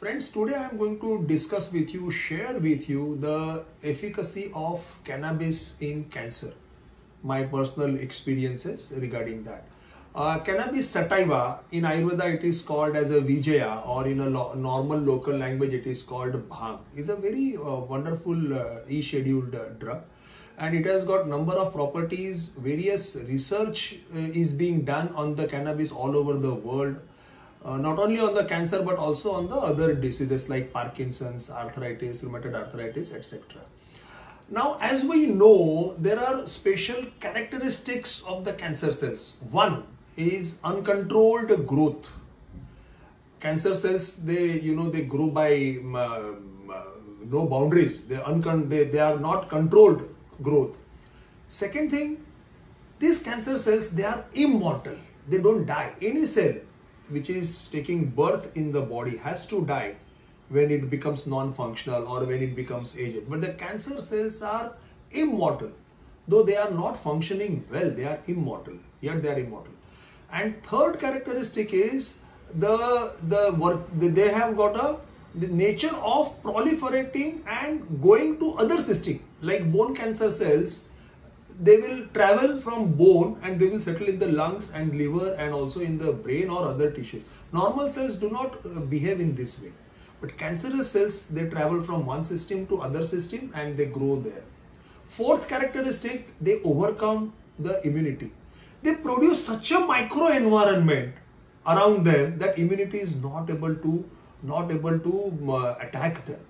Friends, today I am going to discuss with you, share with you the efficacy of cannabis in cancer. My personal experiences regarding that. Uh, cannabis sativa in Ayurveda it is called as a Vijaya or in a lo normal local language it is called Bhang. It's a very uh, wonderful uh, e-scheduled uh, drug and it has got number of properties. Various research uh, is being done on the cannabis all over the world uh, not only on the cancer but also on the other diseases like Parkinson's, arthritis, rheumatoid arthritis, etc. Now, as we know, there are special characteristics of the cancer cells. One is uncontrolled growth. Cancer cells, they, you know, they grow by um, uh, no boundaries. They, uncon they, they are not controlled growth. Second thing, these cancer cells, they are immortal. They don't die. Any cell which is taking birth in the body has to die when it becomes non-functional or when it becomes aged. But the cancer cells are immortal. Though they are not functioning well, they are immortal. Yet they are immortal. And third characteristic is the the work they have got a the nature of proliferating and going to other system like bone cancer cells they will travel from bone and they will settle in the lungs and liver and also in the brain or other tissues. Normal cells do not uh, behave in this way. But cancerous cells, they travel from one system to other system and they grow there. Fourth characteristic, they overcome the immunity. They produce such a microenvironment around them that immunity is not able to not able to uh, attack them.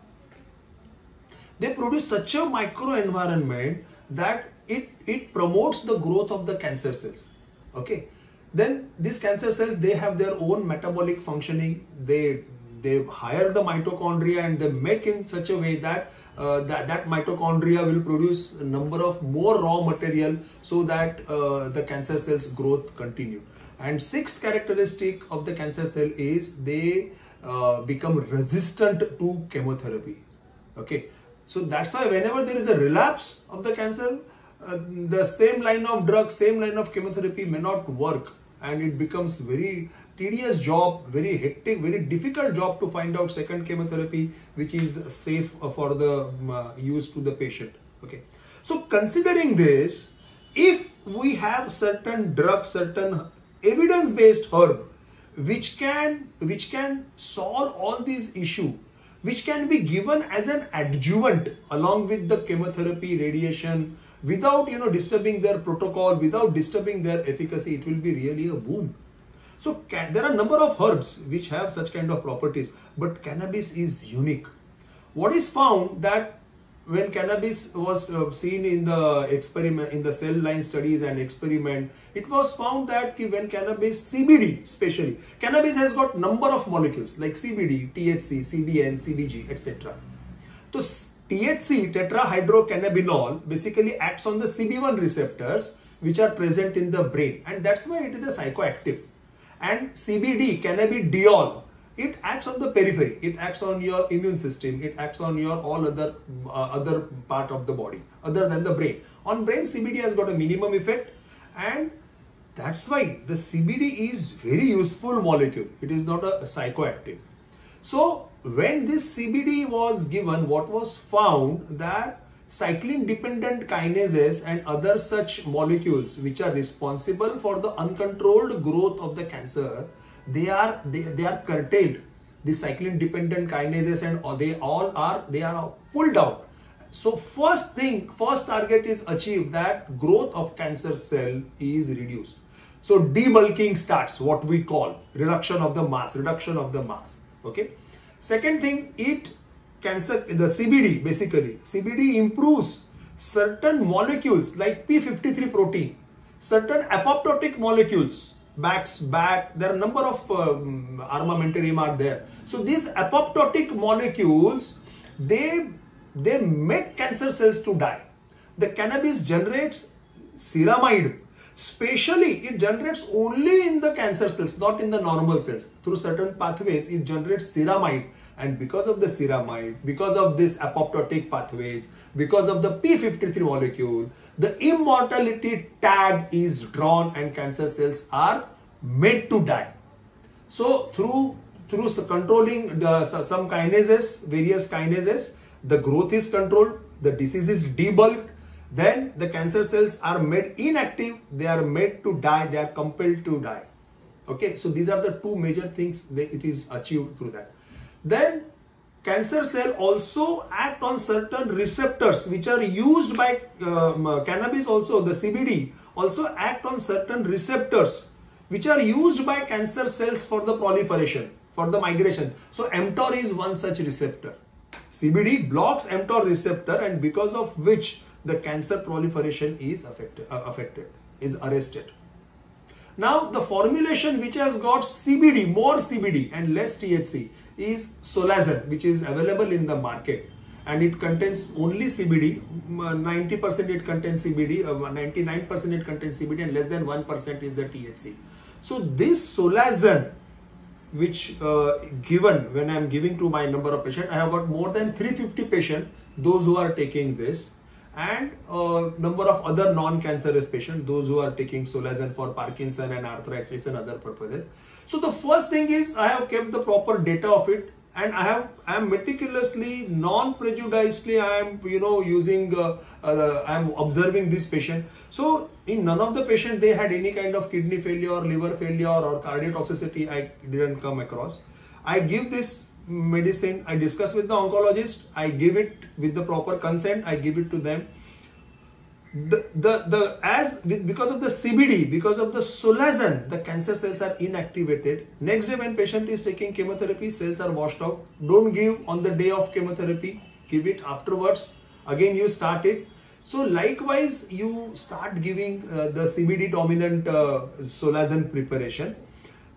They produce such a microenvironment that it, it promotes the growth of the cancer cells. Okay. Then these cancer cells, they have their own metabolic functioning. They they hire the mitochondria and they make in such a way that uh, that, that mitochondria will produce a number of more raw material so that uh, the cancer cells growth continue. And sixth characteristic of the cancer cell is they uh, become resistant to chemotherapy. Okay. So that's why whenever there is a relapse of the cancer, uh, the same line of drug, same line of chemotherapy may not work and it becomes very tedious job, very hectic, very difficult job to find out second chemotherapy which is safe for the uh, use to the patient. Okay. So considering this, if we have certain drug, certain evidence-based herb which can which can solve all these issue which can be given as an adjuvant along with the chemotherapy radiation without you know disturbing their protocol without disturbing their efficacy it will be really a boom so can, there are a number of herbs which have such kind of properties but cannabis is unique. What is found that when cannabis was uh, seen in the experiment in the cell line studies and experiment it was found that when cannabis cbd especially cannabis has got number of molecules like cbd thc cbn cbg etc so thc tetrahydrocannabinol basically acts on the cb1 receptors which are present in the brain and that's why it is a psychoactive. And cbd cannabidiol it acts on the periphery. It acts on your immune system. It acts on your all other uh, other part of the body other than the brain. On brain cbd has got a minimum effect and that's why the cbd is very useful molecule. It is not a psychoactive. So when this cbd was given what was found that cyclin dependent kinases and other such molecules which are responsible for the uncontrolled growth of the cancer they are they, they are curtailed. The cyclin dependent kinases and they all are they are pulled out. So first thing first target is achieved that growth of cancer cell is reduced. So debulking starts what we call reduction of the mass reduction of the mass. Okay? Second thing it cancer the cbd basically. Cbd improves certain molecules like p53 protein certain apoptotic molecules Bax Bak there are number of um, armamentarium are there. So these apoptotic molecules they they make cancer cells to die. The cannabis generates ceramide Specially, it generates only in the cancer cells, not in the normal cells. Through certain pathways, it generates ceramide. And because of the ceramide, because of this apoptotic pathways, because of the P53 molecule, the immortality tag is drawn and cancer cells are made to die. So through through controlling the, some kinases, various kinases, the growth is controlled, the disease is debulked, then the cancer cells are made inactive, they are made to die, they are compelled to die. Okay, so these are the two major things that it is achieved through that. Then cancer cell also act on certain receptors which are used by um, cannabis also, the CBD also act on certain receptors which are used by cancer cells for the proliferation, for the migration. So mTOR is one such receptor. CBD blocks mTOR receptor and because of which the cancer proliferation is affected, uh, affected is arrested. Now the formulation which has got CBD, more CBD and less THC is Solazen which is available in the market and it contains only CBD, 90% it contains CBD, 99% uh, it contains CBD and less than 1% is the THC. So this Solazen which uh, given when I am giving to my number of patients, I have got more than 350 patients, those who are taking this and a number of other non-cancerous patients, those who are taking Solazen for Parkinson and arthritis and other purposes. So the first thing is I have kept the proper data of it and I have I am meticulously non-prejudicedly I am you know using uh, uh, I am observing this patient. So in none of the patient they had any kind of kidney failure, or liver failure or cardiotoxicity I didn't come across. I give this medicine, I discuss with the oncologist, I give it with the proper consent, I give it to them. The, the, the, as, with because of the CBD, because of the solazen, the cancer cells are inactivated. Next day when patient is taking chemotherapy, cells are washed out. Don't give on the day of chemotherapy, give it afterwards. Again, you start it. So likewise, you start giving uh, the CBD dominant uh, solazen preparation.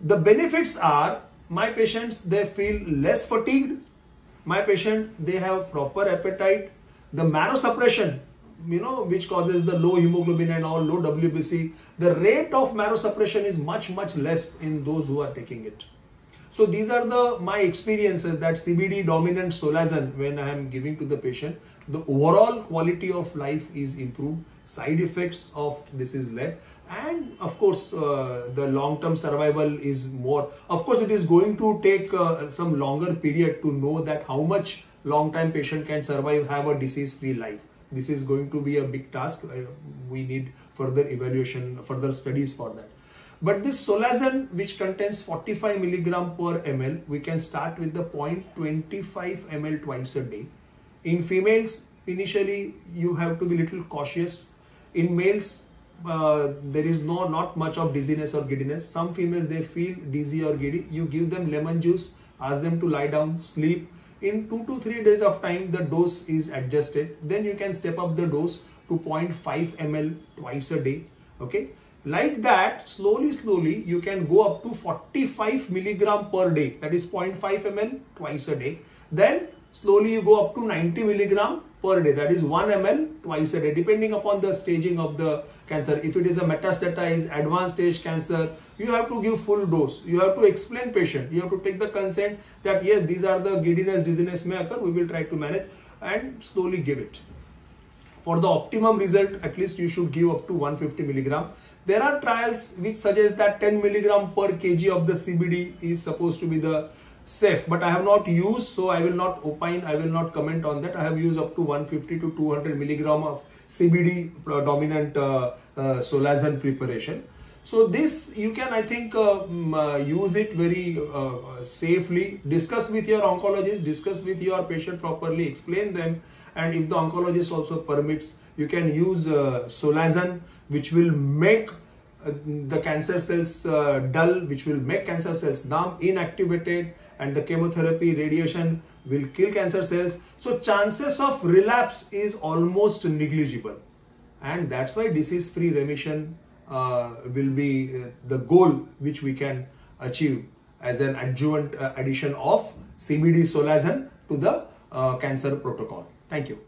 The benefits are my patients they feel less fatigued. My patient they have proper appetite. The marrow suppression you know which causes the low hemoglobin and all low wbc the rate of marrow suppression is much much less in those who are taking it so these are the my experiences that CBD dominant solazen when I am giving to the patient. The overall quality of life is improved. Side effects of this is less. And of course, uh, the long-term survival is more. Of course, it is going to take uh, some longer period to know that how much long-time patient can survive, have a disease-free life. This is going to be a big task. Uh, we need further evaluation, further studies for that. But this solazen which contains 45 milligram per ml, we can start with the 0.25 ml twice a day. In females, initially you have to be little cautious. In males, uh, there is no not much of dizziness or giddiness. Some females they feel dizzy or giddy. You give them lemon juice, ask them to lie down, sleep. In two to three days of time, the dose is adjusted. Then you can step up the dose to 0.5 ml twice a day. Okay. Like that, slowly, slowly, you can go up to 45 milligram per day. That is 0.5 ml twice a day. Then slowly you go up to 90 milligram per day. That is 1 ml twice a day, depending upon the staging of the cancer. If it is a metastatized, advanced stage cancer, you have to give full dose. You have to explain patient. You have to take the consent that yes, these are the giddiness, dizziness may occur. We will try to manage and slowly give it. For the optimum result, at least you should give up to 150 milligram. There are trials which suggest that 10 milligram per kg of the CBD is supposed to be the safe, but I have not used, so I will not opine, I will not comment on that. I have used up to 150 to 200 milligram of CBD dominant uh, uh, solazen preparation. So this you can I think uh, uh, use it very uh, safely. Discuss with your oncologist, discuss with your patient properly, explain them and if the oncologist also permits you can use uh, solazen which will make uh, the cancer cells uh, dull which will make cancer cells numb inactivated and the chemotherapy radiation will kill cancer cells so chances of relapse is almost negligible and that's why disease free remission uh, will be uh, the goal which we can achieve as an adjuvant uh, addition of CBD solazen to the cancer protocol. Thank you.